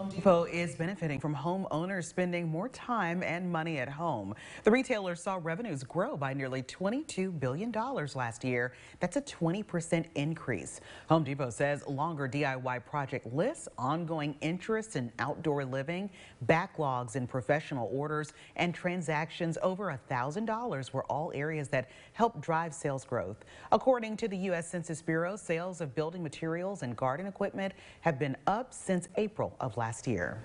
um, Depot is benefiting from homeowners spending more time and money at home. The retailer saw revenues grow by nearly $22 billion last year. That's a 20% increase. Home Depot says longer DIY project lists, ongoing interest in outdoor living, backlogs in professional orders, and transactions over $1,000 were all areas that helped drive sales growth. According to the U.S. Census Bureau, sales of building materials and garden equipment have been up since April of last last year.